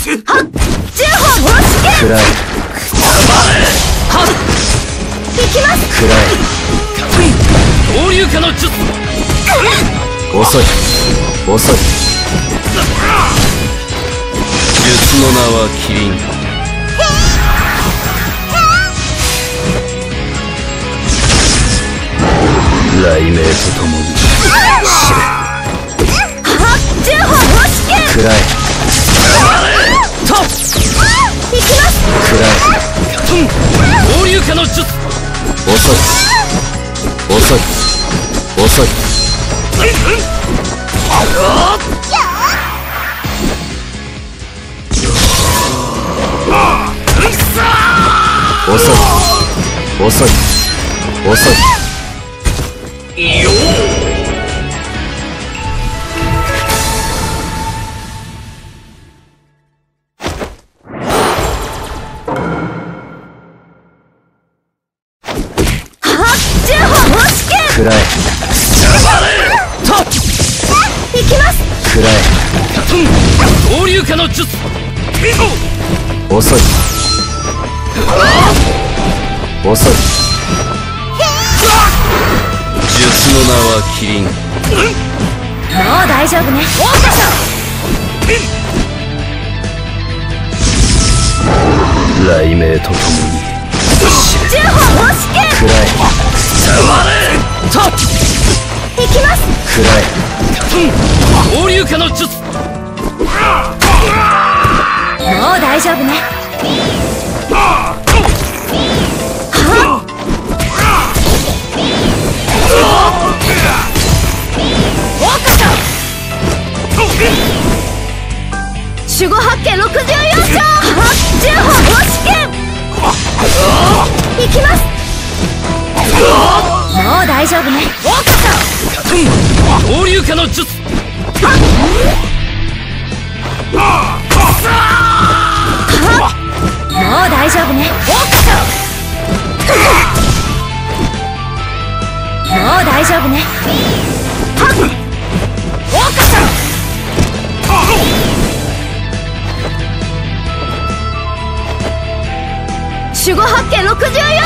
はっ十歩殺し剣暗いはっ行きます暗い合流化の術遅い遅い術の名はキリン雷鳴とともにはっ十歩殺し剣暗い。遅い。遅い。遅い。遅い。遅い。殺し剣暗い。と行きます。暗い。合流化の術遅い。遅い。術の名はキリンもう大丈夫ね。雷鳴とともに。十歩殺し剣暗い。と行きます暗い合流化の術。もう大丈夫ね。守護八景64章はっ十歩殺し剣行きますもう大丈夫ねオーカさん化の術。もう大丈夫ね。もう大丈夫ね。守護八景64章